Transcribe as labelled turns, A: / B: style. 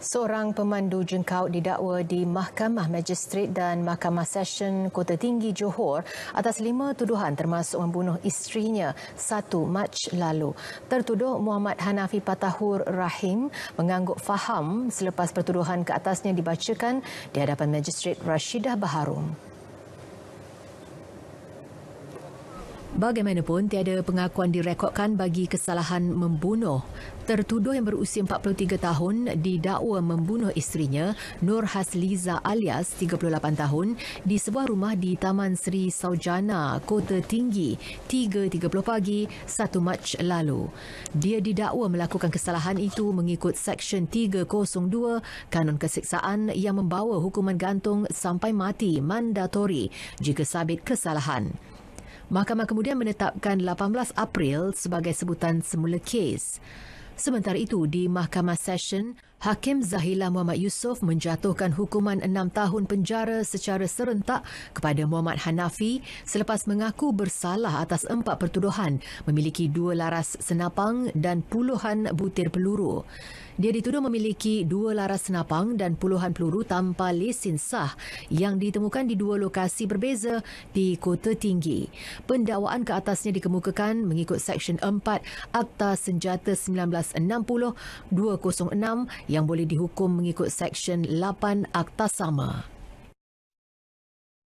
A: Seorang pemandu jengkau didakwa di Mahkamah Magistrate dan Mahkamah Session Kota Tinggi Johor atas lima tuduhan termasuk membunuh isterinya 1 Mac lalu. Tertuduh Muhammad Hanafi Patahur Rahim mengangguk faham selepas pertuduhan ke atasnya dibacakan di hadapan Magistrate Rashidah Baharum. Bagaimanapun, tiada pengakuan direkodkan bagi kesalahan membunuh. Tertuduh yang berusia 43 tahun didakwa membunuh isterinya, Nur Hasliza alias 38 tahun, di sebuah rumah di Taman Sri Saujana, Kota Tinggi, 3.30 pagi 1 Mac lalu. Dia didakwa melakukan kesalahan itu mengikut Seksyen 302 Kanun Keseksaan yang membawa hukuman gantung sampai mati mandatori jika sabit kesalahan. Mahkamah kemudian menetapkan 18 April sebagai sebutan semula kes. Sementara itu, di Mahkamah Session, Hakim Zahila Muhammad Yusof menjatuhkan hukuman enam tahun penjara secara serentak kepada Muhammad Hanafi selepas mengaku bersalah atas empat pertuduhan memiliki dua laras senapang dan puluhan butir peluru. Dia dituduh memiliki dua laras senapang dan puluhan peluru tanpa lesen sah yang ditemukan di dua lokasi berbeza di Kota Tinggi. Pendakwaan ke atasnya dikemukakan mengikut Seksyen 4 Akta Senjata 1960-206 yang boleh dihukum mengikut Seksyen 8 Akta Sama.